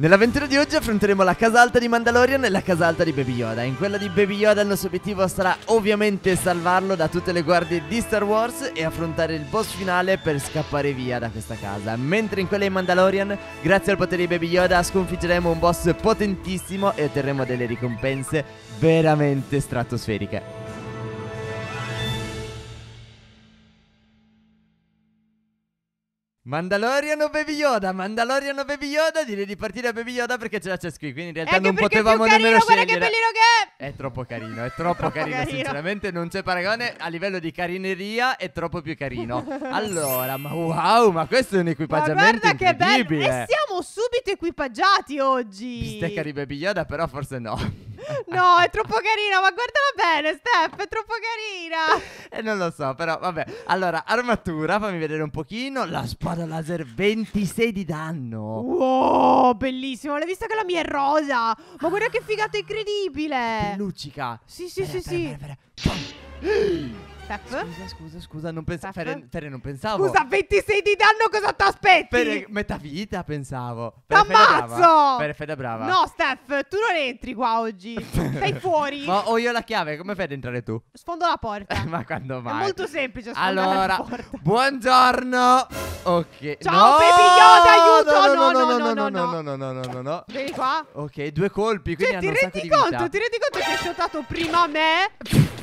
Nell'avventura di oggi affronteremo la casa alta di Mandalorian e la casa alta di Baby Yoda. In quella di Baby Yoda il nostro obiettivo sarà ovviamente salvarlo da tutte le guardie di Star Wars e affrontare il boss finale per scappare via da questa casa. Mentre in quella di Mandalorian, grazie al potere di Baby Yoda, sconfiggeremo un boss potentissimo e otterremo delle ricompense veramente stratosferiche. Mandalorian o Baby Yoda? Mandalorian o Baby Yoda? Direi di partire a Baby Yoda perché ce la c'è qui. Quindi in realtà Anche non perché è potevamo più carino, nemmeno guarda scegliere. che bellino che è! È troppo carino, è troppo carino, carino. sinceramente non c'è paragone a livello di carineria, è troppo più carino. Allora, ma wow, ma questo è un Ma equipaggiamento guarda che bello! E siamo subito equipaggiati oggi! Bistecca di Baby Yoda, però forse no. No, è troppo carina, ma guardala bene, Steph, è troppo carina! E non lo so, però vabbè. Allora, armatura, fammi vedere un pochino. La spada laser 26 di danno. Wow, bellissimo, l'hai vista che la mia è rosa? Ma guarda che figata incredibile! Luccica. Sì, sì, sì, Fere, sì. fere, fere, fere. Steph? Scusa, scusa, scusa, non pensavo. Fere, Fere, non pensavo. Scusa, 26 di danno cosa t'aspetti? Per metà vita pensavo. Fere, Fede T'ammazzo! Fere, Fede brava. No, Steph, tu non entri qua oggi. Sei fuori. Ma ho io la chiave, come fai ad entrare tu? Sfondo la porta. Ma quando È mai? molto semplice sfondare Allora, la porta. buongiorno. Ok. Ciao, No, Baby Yoda, aiuto! No, No, no, no, no, no, no, no, no, no, no, no. Vieni qua. Ok, due colpi, quindi Cioè, ti hanno un sacco rendi di vita. conto? Ti rendi conto che hai shotato prima me?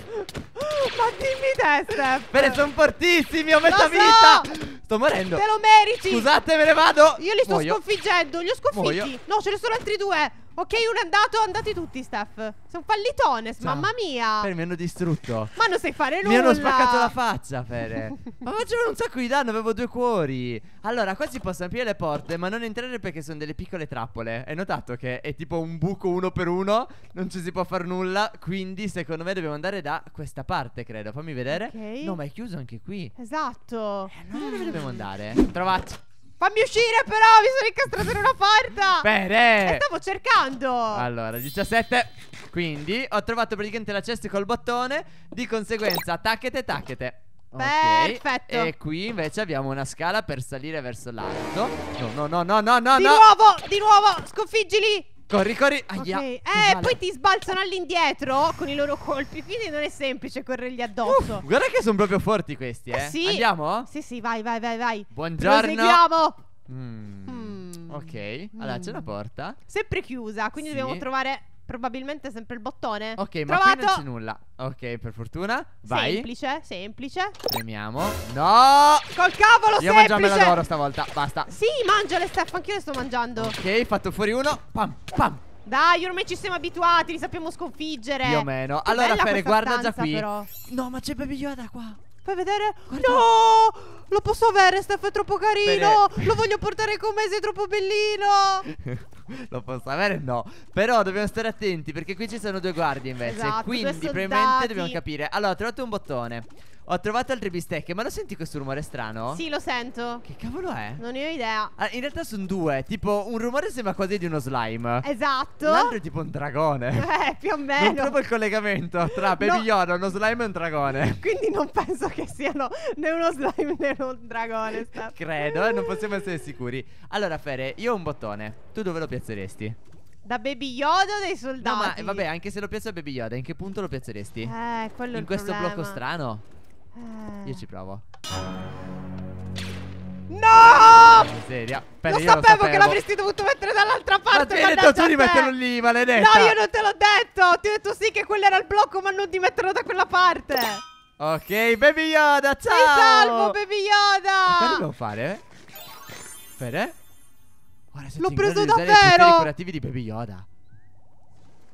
Ma dimmi te, Steph. Bene, sono fortissimi, ho metà so! vita. Sto morendo. Te lo meriti. Scusate, me ne vado. Io li sto Muoio. sconfiggendo. Li ho sconfitti. Muoio. No, ce ne sono altri due. Ok, uno è andato, andati tutti, Steph. Sei un fallitone, Ciao. mamma mia. Fere, mi hanno distrutto. Ma non sai fare nulla. Mi hanno spaccato la faccia, Fere. ma facevano un sacco di danno, avevo due cuori. Allora, qua si possono aprire le porte, ma non entrare perché sono delle piccole trappole. Hai notato che è tipo un buco uno per uno, non ci si può fare nulla. Quindi, secondo me, dobbiamo andare da questa parte, credo. Fammi vedere. Ok. No, ma è chiuso anche qui. Esatto. Allora dove dobbiamo andare? Trovati. Fammi uscire, però. Mi sono incastrato in una porta. E Fere. stavo cercando. Allora, 17. Quindi ho trovato praticamente la cesta col bottone. Di conseguenza, tacchete, tacchete. Ok, Perfetto. E qui invece abbiamo una scala per salire verso l'alto. No, no, no, no, no, no, di no. nuovo, di nuovo. Sconfiggili. Corri, corri. Aia. Eh, Non vale. poi ti sbalzano all'indietro con i loro colpi. Quindi non è semplice corrergli addosso. Uff, guarda che sono proprio forti questi, eh. Eh, sì. Andiamo? Sì, sì, vai, vai, vai, vai. Buongiorno. Proseguiamo. Mm. Mm. Ok, allora c'è la porta. Sempre chiusa, quindi Sì. dobbiamo trovare probabilmente sempre il bottone. Ok, ma qui Trovato. non c'è nulla. Ok, per fortuna. Vai. Semplice, semplice. Premiamo. No! Col cavolo, Io mangio a semplice. melodoro stavolta. Basta. Sì, mangiale, Steph, anche io le sto mangiando. Ok, fatto fuori uno. Pam, pam. Dai, ormai ci siamo abituati, li sappiamo sconfiggere. Più o meno. Che Allora, Fere, guarda già stanza, qui. però. No, ma c'è Baby Yoda qua. Fai vedere? Guarda. No! Lo posso avere, Steph, è troppo carino. Fede. Lo voglio portare con me, sei troppo bellino. Lo posso avere? No. Però dobbiamo stare attenti perché qui ci sono due guardie invece. Esatto, Quindi probabilmente dobbiamo capire. Allora, ho trovato un bottone. Ho trovato altre bistecche. Ma lo senti questo rumore strano? Sì, lo sento. Che cavolo è? Non ne ho idea. Ah, in realtà sono due. Tipo, un rumore sembra quasi di uno slime. Esatto. L'altro è tipo un dragone. Eh, più o Non meno. trovo il collegamento tra Baby No. Yoda, uno slime e un dragone. Quindi non penso che siano né uno slime né un dragone. Steph. Credo, eh, non possiamo essere sicuri. Allora, Fere, io ho un bottone. Tu dove lo piazzeresti? Da Baby Yoda o dei soldati? No, ma eh, vabbè, anche se lo piazzo a Baby Yoda, in che punto lo piazzeresti? Eh, quello in il questo problema. blocco strano? Eh. Io ci provo. No! Miseria. Bene, lo io sapevo che l'avresti dovuto mettere dall'altra Ma parte. ti hai detto tu di metterlo lì, maledetta. No, io non te l'ho detto. Ti ho detto sì che quello era il blocco, ma non di metterlo da quella parte. Ok, Baby Yoda, ciao. Sei salvo, Baby E Cosa Yoda. dobbiamo fare? Fede? Guarda, se L'ho preso i davvero. poteri curativi di Baby Yoda.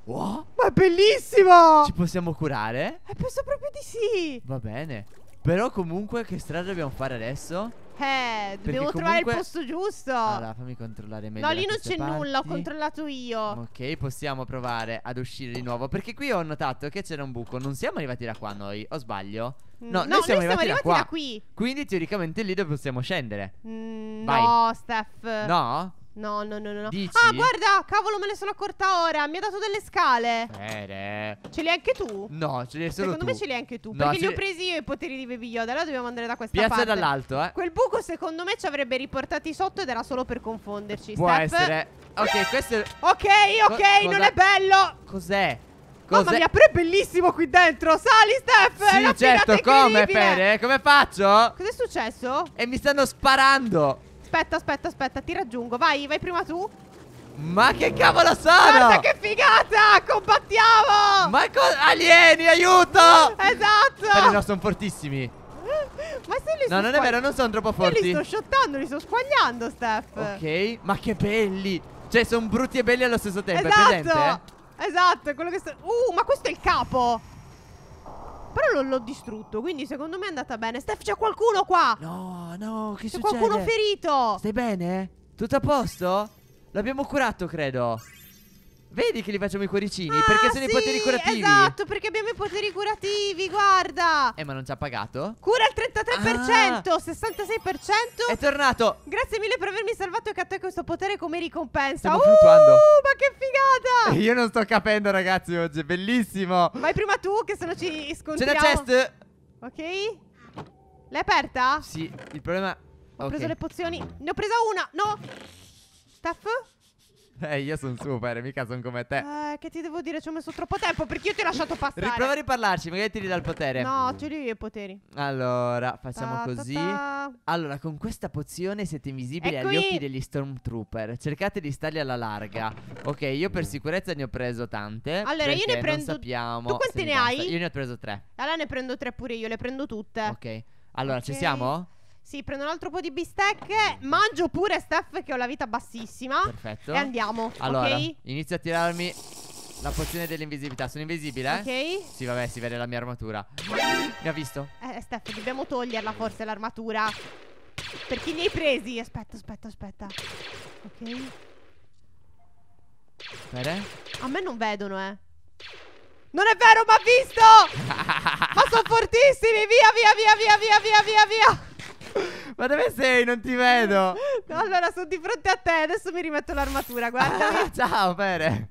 Wow. Ma è bellissimo. Ci possiamo curare? Eh, penso proprio di sì. Va bene. Però comunque che strada dobbiamo fare adesso? Eh, dobbiamo trovare il comunque- posto giusto. Allora, fammi controllare meglio no, da lì non queste c'è nulla, ho parti. controllato io. Ok, possiamo provare ad uscire di nuovo. Perché qui ho notato che c'era un buco. Non siamo arrivati da qua noi, o sbaglio? No, noi siamo arrivati, da, qua. qui. Quindi teoricamente lì dove possiamo scendere. Mm, Vai. no, Steph. No? No, no, no, no. Dici? Ah, guarda, cavolo, me ne sono accorta ora. Mi ha dato delle scale. Bene. Ce li hai anche tu? No, ce li hai solo Secondo tu. me ce li hai anche tu. No, perché li ho presi io i poteri di Baby Yoda. Allora dobbiamo andare da questa Piazza parte. dall'alto, eh. Quel buco secondo me ci avrebbe riportati sotto ed era solo per confonderci. Può Steph. essere. Ok, questo è. Ok, ok, Co- non è bello. Cos'è? Mamma Cos'è? mia, però è bellissimo qui dentro. Sali, Steph. Sì, certo, come. Fede? Come faccio? Cos'è successo? E mi stanno sparando. Aspetta, aspetta, aspetta, ti raggiungo. Vai, vai prima tu. Ma che cavolo sono? Guarda che figata! Combattiamo! Ma cosa? Alieni, aiuto! Esatto! Fede, no, sono fortissimi. Ma se li No, non è vero, non sono troppo Io li forti. sto shottando, li sto squagliando, Steph. Ok, ma che belli. Cioè, sono brutti e belli allo stesso tempo, esatto. è presente? Esatto, è quello che sto. Uh, ma questo è il capo. Però non l'ho distrutto, quindi secondo me è andata bene. Steph, c'è qualcuno qua! No, no, che c'è succede? qualcuno ferito! Stai bene? Tutto a posto? L'abbiamo curato, credo. Vedi che gli facciamo i cuoricini? perché Ah, sono i sì, poteri curativi. Esatto, perché abbiamo i poteri curativi, guarda! Eh, ma non ci ha pagato? Cura il 33%, 66%. È tornato. Grazie mille per avermi salvato e te questo potere come ricompensa. Stiamo uh, fluttuando. ma che figata! Io non sto capendo, ragazzi, oggi. È bellissimo. Vai prima tu, che se no ci C'è scontriamo. una chest? Ok? L'hai aperta? Sì, il problema. Ho ok. preso le pozioni. Ne ho presa una. No. Steph? Eh, io sono super, mica sono come te. Eh, che ti devo dire? Ci ho messo troppo tempo perché io ti ho lasciato passare. Riprova a riparlarci, magari ti ridà il potere. No, ce li ho io i poteri. Allora, facciamo Ta, ta, così. Allora, con questa pozione siete invisibili agli occhi degli Stormtrooper. Cercate di starli alla larga. Ok, io per sicurezza ne ho preso tante. Allora, io ne perché prendo- Non sappiamo. Tu quante se mi ne basta. hai? Io ne ho preso tre. Allora ne prendo tre pure io, le prendo tutte. Ok. Allora, ci Ok. siamo? Sì, prendo un altro po' di bistecche. Mangio pure Steph che ho la vita bassissima. Perfetto. E andiamo. Allora, ok? inizio a tirarmi la pozione dell'invisibilità. Sono invisibile? Ok. Sì, vabbè, si vede la mia armatura. Mi ha visto? Eh, Steph, dobbiamo toglierla forse l'armatura. Per chi li hai presi? Aspetta, aspetta, aspetta. Ok. Bene. A me non vedono, eh. Non è vero, ma ha visto! ma sono fortissimi! Via, via, via, via, via, via, via, via! Ma dove sei? Non ti vedo. Allora, sono di fronte a te. Adesso mi rimetto l'armatura, guardami. Ah, ciao, Pere.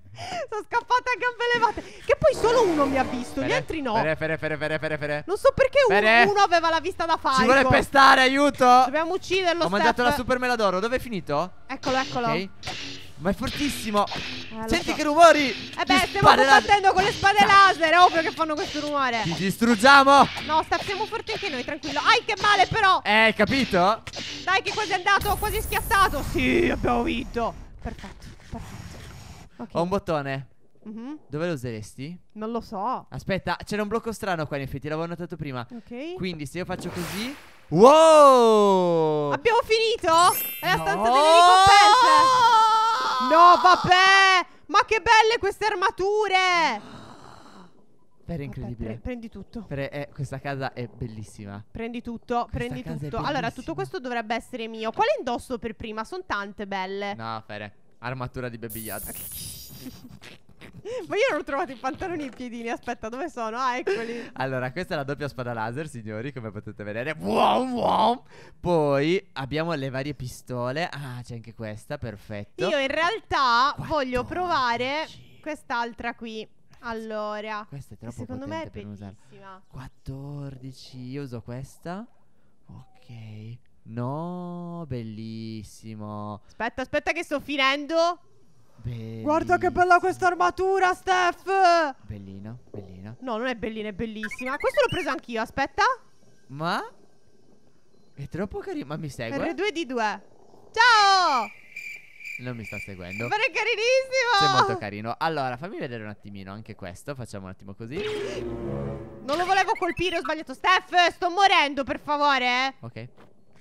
sono scappata a gambe levate. Che poi solo uno mi ha visto, gli altri no. Fere, fere, fere, fere, fere, fere. Non so perché uno, uno aveva la vista da falco. Ci vuole pestare, aiuto. Dobbiamo ucciderlo, Ho mangiato Steph. la super meladoro. Dove è finito? Eccolo, eccolo. Ok. Ma è fortissimo. Eh, Senti so. che rumori. Eh beh, stiamo combattendo con le spade laser. È ovvio che fanno questo rumore. Ti distruggiamo. No, sta, siamo forti anche noi, tranquillo. Ai, che male però. Eh, capito? Dai, che quasi è andato, quasi schiattato. Sì, abbiamo vinto. Perfetto, perfetto. Ok. Ho un bottone. Mhm, Dove lo useresti? Non lo so. Aspetta, c'era un blocco strano qua in effetti, l'avevo notato prima. Ok. Quindi se io faccio così Wow Abbiamo finito? È la stanza No! delle ricompense. No, vabbè. Ma che belle queste armature. Per Vabbè, incredibile pre- prendi tutto. Per- eh, Questa casa è bellissima Prendi tutto, Questa prendi tutto. Allora, tutto questo dovrebbe essere mio. Quale indosso per prima? Sono tante belle. No, Fere Armatura di Baby Yoda Ma io non ho trovato i pantaloni e i piedini. Aspetta, dove sono? Ah, eccoli. Allora, questa è la doppia spada laser, signori, come potete vedere. Wow, wow. Poi abbiamo le varie pistole. Ah, c'è anche questa, perfetto. Io in realtà 14. voglio provare quest'altra qui. Allora, Questa è troppo secondo me è bellissima. 14. Io uso questa. Ok. No, bellissimo. Aspetta, aspetta che sto finendo. Bellissimo. Guarda che bella questa armatura, Steph. Bellina, bellina. No, non è bellina, è bellissima. Questo l'ho preso anch'io, aspetta. Ma è troppo carino. Ma mi segue? R2D2. Ciao! Non mi sta seguendo. Ma è carinissimo! Sei molto carino. Allora, fammi vedere un attimino anche questo. Facciamo un attimo così. Non lo volevo colpire, ho sbagliato. Steph, sto morendo, per favore. Ok.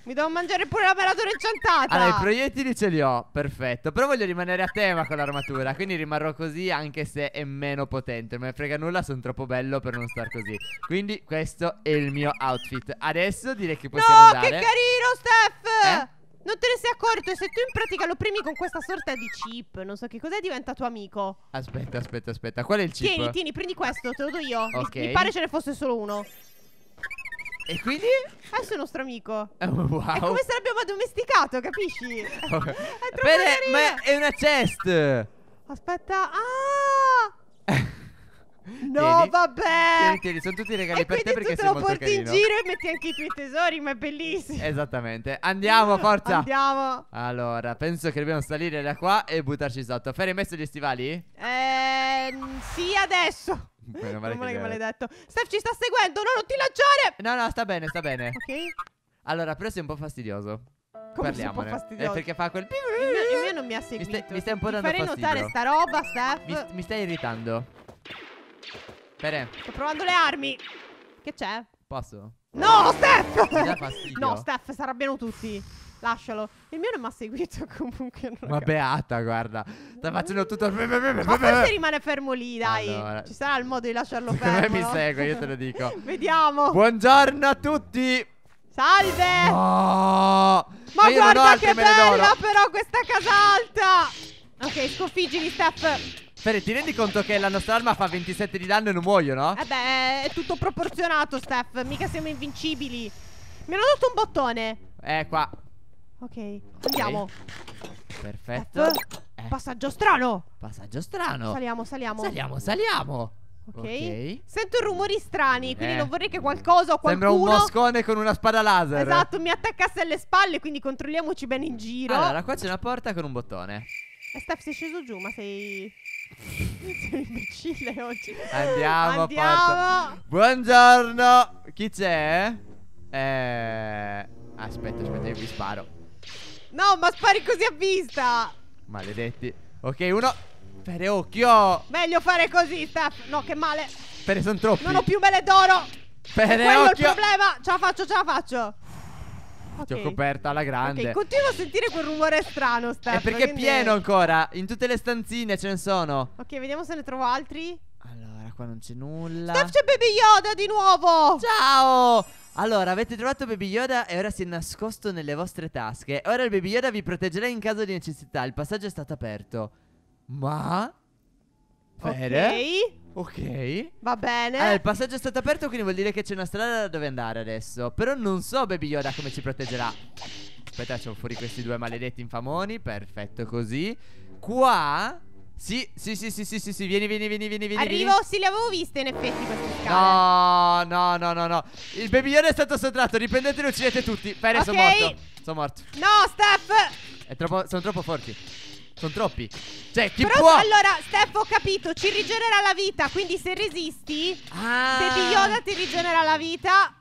Mi devo mangiare pure la meladora incantata. Allora, i proiettili ce li ho. Perfetto. Però voglio rimanere a tema con l'armatura. Quindi rimarrò così anche se è meno potente. Non me ne frega nulla. Sono troppo bello per non star così. Quindi questo è il mio outfit. Adesso direi che possiamo no, andare. che carino, Steph! Eh? Non te ne sei accorto e se tu in pratica lo premi con questa sorta di chip, non so che cos'è, diventa tuo amico. Aspetta, aspetta, aspetta. Qual è il chip? Tieni, tieni, prendi questo, te lo do io. Mi- Ok. Mi, pare ce ne fosse solo uno. E quindi? Adesso è il nostro amico. Eh, wow. È come se l'abbiamo addomesticato, capisci? è troppo Bene, carino. ma è una chest. Aspetta. Ah! No, Tieni. vabbè. Tieni, tieni, sono tutti regali E per te quindi perché tu te sei lo molto porti in carino. giro e metti anche i tuoi tesori, ma è bellissimo. Esattamente. Andiamo, forza. Andiamo. Allora, penso che dobbiamo salire da qua e buttarci sotto. Ferri, hai messo gli stivali? Eh, sì, adesso. Meno male Non che maledetto. Steph ci sta seguendo, no, non ti lanciare. No, no, sta bene, sta bene. Ok. Allora, però sei un po' fastidioso. Come sei un po' Parliamone. fastidioso? Eh, perché fa quel... Il mio, il mio non mi ha Mi seguito. stai, mi stai un po' dando farei fastidio. notare sta roba, Steph. Mi, mi stai irritando. Pere, Sto provando le armi. Che c'è? posso? No, Steph! Mi dà fastidio. No, Steph, si arrabbiano tutti. Lascialo. Il mio non mi ha seguito comunque. non Ma beata, guarda. Sta facendo tutto... Ma forse rimane fermo lì, dai. Allora. Ci sarà il modo di lasciarlo Secondo me fermo. mi segue, io te lo dico. Vediamo. Buongiorno a tutti. Salve. Oh, Ma io guarda che bella però questa casa alta. Ok, sconfiggimi, Steph. Fede, ti rendi conto che la nostra arma fa 27 di danno e non muoio, no? Eh beh, è tutto proporzionato, Steph. Mica siamo invincibili. Mi hanno dato un bottone. Eh, qua. Ok, andiamo. Perfetto. Steph. Eh, Passaggio strano. passaggio strano. Saliamo, saliamo. Saliamo, saliamo. Ok. Ok. Sento rumori strani, quindi Eh. non vorrei che qualcosa o Sembra qualcuno un moscone con una spada laser. Esatto, mi attaccasse alle spalle, quindi controlliamoci bene in giro. Allora, qua c'è una porta con un bottone. E Steph sei sceso giù, ma sei sei un imbecille oggi. Andiamo, Andiamo. forza. Buongiorno. Chi c'è? Eh. Aspetta, aspetta, io vi sparo. No, ma spari così a vista. Maledetti. Ok, uno. Fede, occhio. Meglio fare così, Steph. No, che male. Fede, sono troppi. Non ho più mele d'oro. Fede, Quello è il occhio. problema. Ce la faccio, ce la faccio. Ti ho coperta alla grande. Ok, continuo a sentire quel rumore strano, Steph. È perché è quindi- pieno ancora. In tutte le stanzine ce ne sono. Ok, vediamo se ne trovo altri. Allora, qua non c'è nulla. Steph, c'è Baby Yoda di nuovo. Ciao! Allora, avete trovato Baby Yoda e ora si è nascosto nelle vostre tasche. Ora il Baby Yoda vi proteggerà in caso di necessità. Il passaggio è stato aperto. Ma? Fede? Ok, Ok. va bene. Allora, il passaggio è stato aperto, quindi vuol dire che c'è una strada da dove andare adesso. Però non so Baby Yoda come ci proteggerà. Aspetta, c'ho fuori questi due maledetti infamoni. Perfetto, così. Qua. Sì, sì, sì, sì, sì, sì, sì. Vieni, vieni, vieni, vieni, vieni. Arrivo, vieni. sì, le avevo viste in effetti queste scale. No, no, no, no, no. Il Baby Yoda è stato sottratto. Riprendetelo e uccidete tutti. Fede, sono Ok. morto. Sono morto. No, Steph. Troppo, sono troppo forti. Sono troppi. Cioè, chi Però può? allora, Steph, ho capito, ci rigenera la vita, quindi se resisti, Ah. Baby Yoda ti rigenera la vita.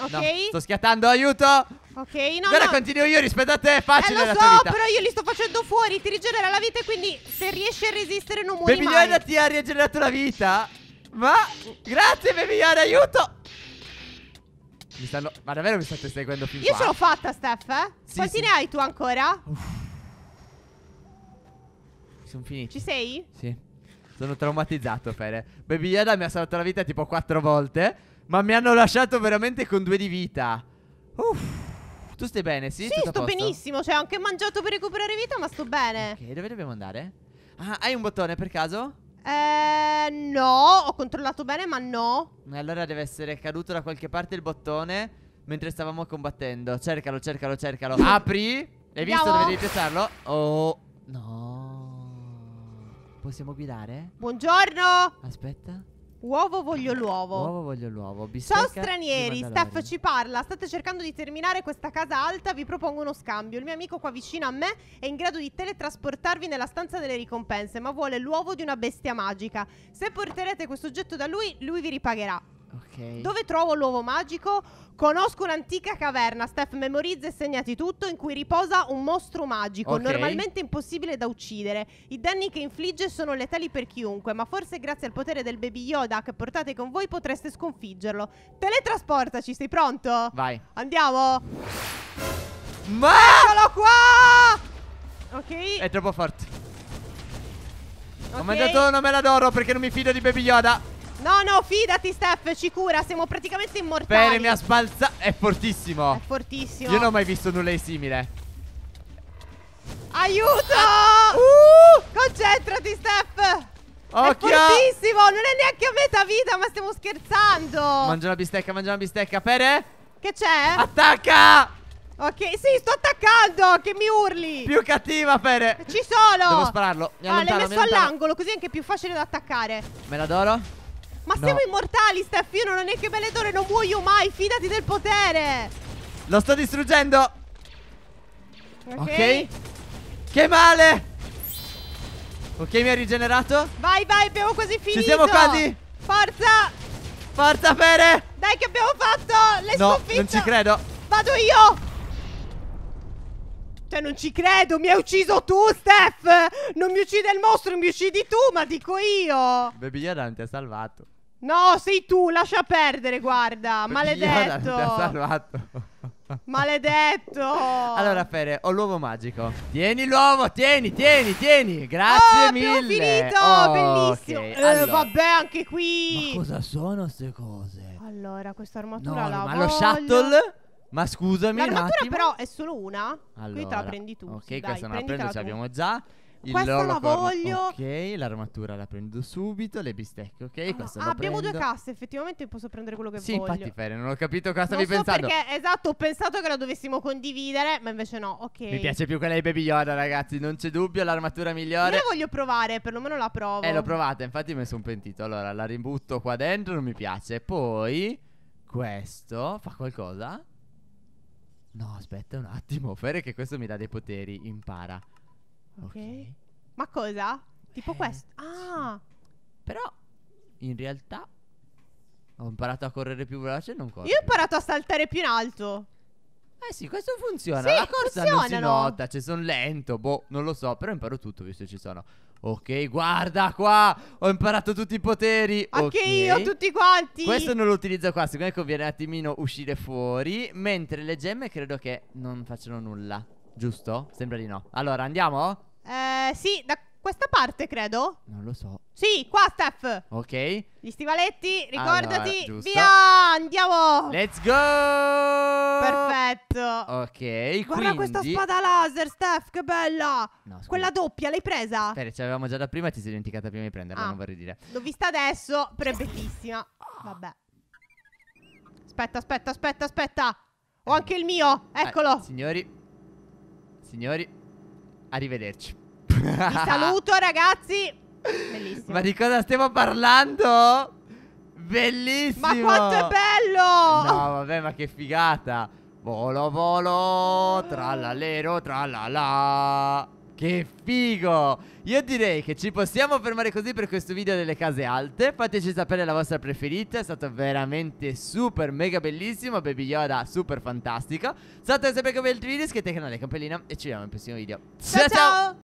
Ok? No, sto schiattando, aiuto. Ok, no, Guarda, no. continuo io rispetto a te. È Eh, facile lo la so, però io li sto facendo fuori, ti rigenera la vita quindi se riesci a resistere non muori Baby. Yoda ti ha rigenerato la vita. Ma grazie, Baby Yoda, aiuto. Mi stanno. Ma davvero mi state seguendo fin Io qua? ce l'ho fatta, Steph, eh? Sì, Quanti sì. ne hai tu ancora? Sono finiti. Ci sei? Sì. Sono traumatizzato, Fere. Baby Yoda mi ha salvato la vita tipo quattro volte. Ma mi hanno lasciato veramente con due di vita. Uff. Tu stai bene, sì? Sì, Tutto sto benissimo, cioè ho anche mangiato per recuperare vita, ma sto bene. Ok, dove dobbiamo andare? Ah, hai un bottone per caso? Eh, no, ho controllato bene, ma no. Allora deve essere caduto da qualche parte il bottone mentre stavamo combattendo. Cercalo, cercalo, cercalo. Apri. Hai visto Andiamo. dove devi piazzarlo? Oh, no. Possiamo guidare? Buongiorno. Aspetta. Uovo voglio l'uovo. Uovo voglio l'uovo. Bistecca Ciao stranieri. Steph ci parla. State cercando di terminare questa casa alta, vi propongo uno scambio. Il mio amico qua vicino a me è in grado di teletrasportarvi nella stanza delle ricompense, ma vuole l'uovo di una bestia magica. Se porterete questo oggetto da lui, lui vi ripagherà. Ok. Dove trovo l'uovo magico? Conosco un'antica caverna, Steph, memorizza e segnati tutto, in cui riposa un mostro magico, Ok. normalmente impossibile da uccidere. I danni che infligge sono letali per chiunque, ma forse grazie al potere del Baby Yoda che portate con voi potreste sconfiggerlo. Teletrasportaci, sei pronto? Vai. Andiamo! Ma Eccolo qua! Ok. è troppo forte. Ho ok. mangiato una mela d'oro perché non mi fido di Baby Yoda. No, no, fidati, Steph, ci cura, siamo praticamente immortali. Bene, mi ha sbalzato. È fortissimo. È fortissimo. Io non ho mai visto nulla di simile. Aiuto! Uh! Concentrati, Steph! È Occhio! fortissimo, non è neanche a metà vita, ma stiamo scherzando. Mangia la bistecca, mangia la bistecca. Pere? che c'è? Attacca! Ok, sì, sto attaccando, che mi urli. Più cattiva, Pere. Ci sono. Devo spararlo. Mi Ah, l'hai messo all'angolo, così è anche più facile da attaccare. Me la d'oro? Ma No. siamo immortali, Steph. Io non ho neanche belle d'ore, non muoio mai. Fidati del potere. Lo sto distruggendo. Ok. Ok. Che male. Ok, mi ha rigenerato. Vai, vai, abbiamo quasi finito. siamo quasi. Forza. Forza, Pere. Dai, che abbiamo fatto. L'hai No, sconfitto. non ci credo. Vado io. Cioè, non ci credo. Mi hai ucciso tu, Steph. Non mi uccide il mostro, mi uccidi tu, ma dico io. Baby ti ha salvato. No, sei tu, lascia perdere, guarda. Maledetto. salvato. Maledetto. Allora, Fere, ho l'uovo magico. Tieni l'uovo, tieni, tieni, tieni. Grazie oh, mille. finito, Oh, bellissimo. ok, Eh, allora. vabbè, anche qui. Ma cosa sono queste cose? Allora, questa No, armatura la ma voglio. lo shuttle? Ma scusami L'armatura però è solo una. Allora, Qui te la prendi tu. Ok, sì, dai, questa non la prendo, ce l'abbiamo già. Il Questa la voglio. Ok, l'armatura la prendo subito. Le bistecche, ok. Ah, questa ah, abbiamo due prendo. casse, effettivamente posso prendere quello che Sì, voglio. infatti, Fere, non ho capito cosa stavi so pensando. perché, esatto, ho pensato che la dovessimo condividere, ma invece no, ok. Mi piace più quella di Baby Yoda, ragazzi. Non c'è dubbio, l'armatura Io migliore. la voglio provare, perlomeno la provo. Eh, l'ho provata, infatti mi sono pentito. Allora, la ributto qua dentro, non mi piace. Poi, questo fa qualcosa? No, aspetta un attimo. Fere che questo mi dà dei poteri, impara. Ok. Ok. Ma cosa? Tipo Eh, questo. Ah, Però, in realtà, ho imparato a correre più veloce e non corro. io ho imparato a saltare più in alto. Eh sì, questo funziona. Sì, la corsa non si funzionano. nota, cioè sono lento, boh, non lo so, però imparo tutto visto che ci sono. Ok, guarda qua, ho imparato tutti i poteri. Anche ok. io, tutti quanti. Questo non lo utilizzo qua, secondo me conviene un attimino uscire fuori, mentre le gemme credo che non facciano nulla, giusto? Sembra di no. Allora, andiamo? Eh, sì, da questa parte credo. Non lo so. Sì, qua, Steph. Ok, Gli stivaletti, ricordati. Allora. Via, andiamo. let's go! Perfetto. Ok, Guarda quindi questa spada laser, Steph, che bella. No. Quella doppia, l'hai presa? Aspetta, ce l'avevamo già da prima, ti sei dimenticata prima di prenderla, Ah. non vorrei dire. L'ho vista adesso, però è bellissima. Vabbè. Aspetta, aspetta, aspetta, aspetta. Ho anche il mio, eccolo. Eh, signori, signori, arrivederci. Vi saluto, ragazzi. Bellissimo. Ma di cosa stiamo parlando? Bellissimo! Ma quanto è bello! No, vabbè, ma che figata! Volo, volo, trallallero, trallala. Che figo! Io direi che ci possiamo fermare così per questo video delle case alte. Fateci sapere la vostra preferita. È stato veramente super mega bellissimo. Baby Yoda super fantastico. State sempre come altri video, iscrivetevi al canale, campanellina e ci vediamo nel prossimo video. ciao! ciao.